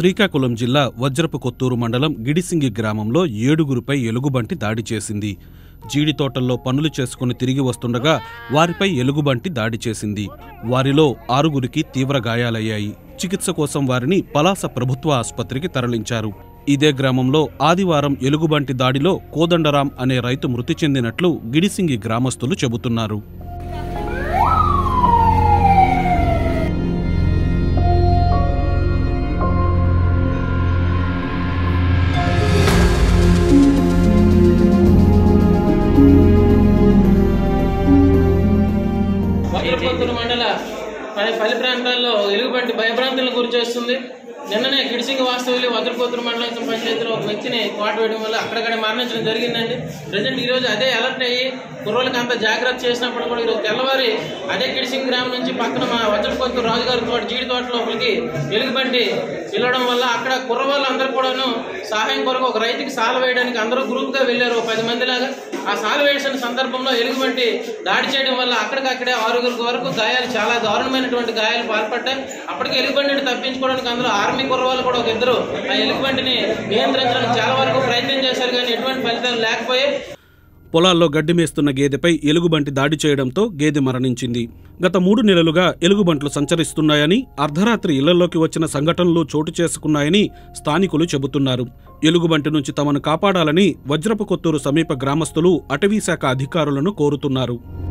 శ్రీకాకుళం జిల్లా వజ్రపు కొత్తూరు మండలం గిడిసింగి గ్రామంలో ఏడుగురిపై ఎలుగుబంటి దాడి చేసింది. జీడి తోటల్లో పనులు చేసుకుని తిరిగి వస్తుండగా వారిపై ఎలుగుబంటి దాడి చేసింది. వారిలో ఆరుగురికి తీవ్ర గాయాలయ్యాయి. చికిత్స కోసం వారిని పలాస ప్రభుత్వ ఆసుపత్రికి తరలించారు. ఇదే గ్రామంలో ఆదివారం ఎలుగుబంటి దాడిలో కోదండరాం అనే రైతు మృతి చెందినట్లు గిడిసింగి గ్రామస్తులు చెబుతున్నారు. వజ్రపత్తుల మండల పలు పల్లి ప్రాంతాల్లో ఎలుగుబంటి భయభ్రాంతులను గురిచేస్తుంది. నిన్ననే కిడిసింగి వాస్తవులు వజ్రపోతుల మండలం పంచాయతీలో ఒక వ్యక్తిని కోట వేయడం వల్ల అక్కడక్కడ మరణించడం జరిగిందండి. ప్రజెంట్ ఈ రోజు అదే అలర్ట్ అయ్యి కుర్రోళ్ళకి అంత జాగ్రత్త చేసినప్పుడు కూడా ఈరోజు తెల్లవారి అదే కిడిసింగ్ గ్రామం నుంచి పక్కన మా వజ్రపోతు రాజుగారి తోట జీడి తోట లోపలికి ఎలుగుబంటి వెళ్ళడం వల్ల అక్కడ కుర్రవాళ్ళు అందరూ కూడాను సహాయం కొరకు ఒక రైతుకి సాల వేయడానికి అందరూ గ్రూప్గా వెళ్ళారు. పది మందిలాగా. ఆ సాల వేసిన సందర్భంలో ఎలుగుబంటి దాడి చేయడం వల్ల అక్కడికక్కడే ఆరుగురికి వరకు గాయాలు చాలా దారుణమైనటువంటి గాయాలు పాల్పడ్డాయి. అప్పటికి ఎలుగుబంటిని తప్పించుకోవడానికి అందరూ ఆర్మీ కుర్రవాళ్ళు కూడా ఒక ఇద్దరు ఆ ఎలుగుబంటిని నియంత్రించడానికి చాలా వరకు ప్రయత్నం చేశారు కానీ ఎటువంటి ఫలితాలు లేకపోయాయి. పొలాల్లో గడ్డి మేస్తున్న గేదెపై ఎలుగుబంటి దాడి చేయడంతో గేదె మరణించింది. గత మూడు నెలలుగా ఎలుగుబంట్లు సంచరిస్తున్నాయని అర్ధరాత్రి ఇళ్ళలోకి వచ్చిన సంఘటనలు చోటు చేసుకున్నాయని స్థానికులు చెబుతున్నారు. ఎలుగుబంటి నుంచి తమను కాపాడాలని వజ్రపు కొత్తూరు సమీప గ్రామస్తులు అటవీశాఖ అధికారులను కోరుతున్నారు.